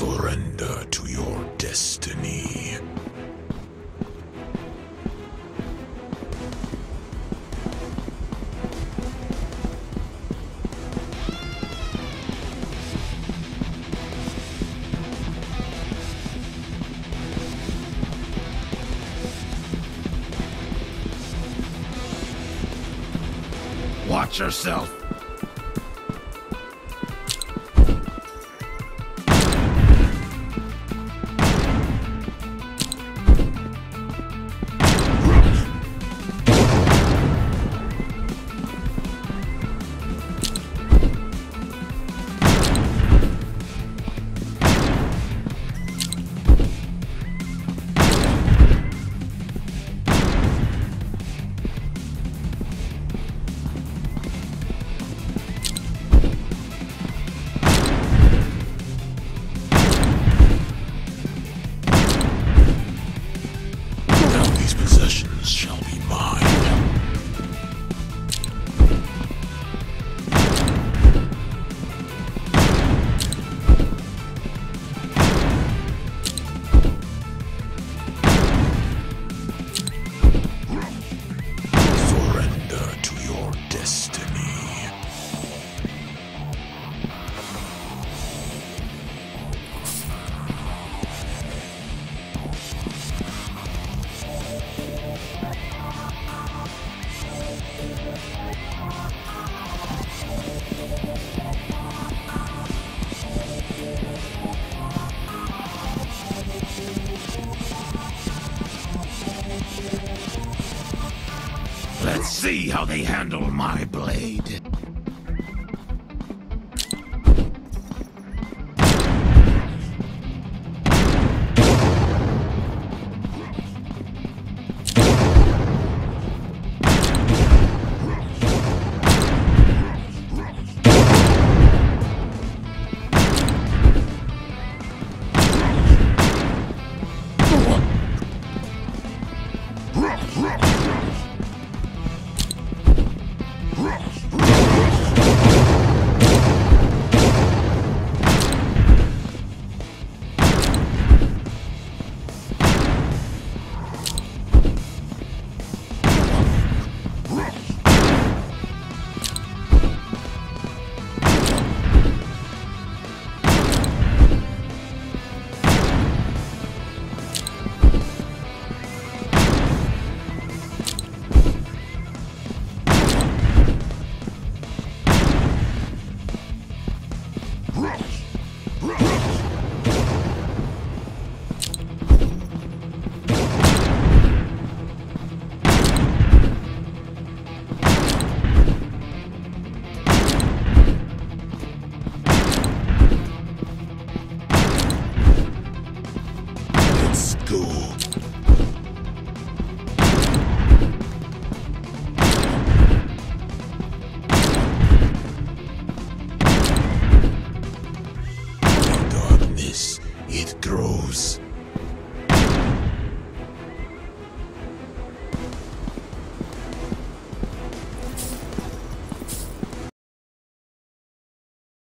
Surrender to your destiny. Watch yourself. Let's see how they handle my blade. Let's it grows.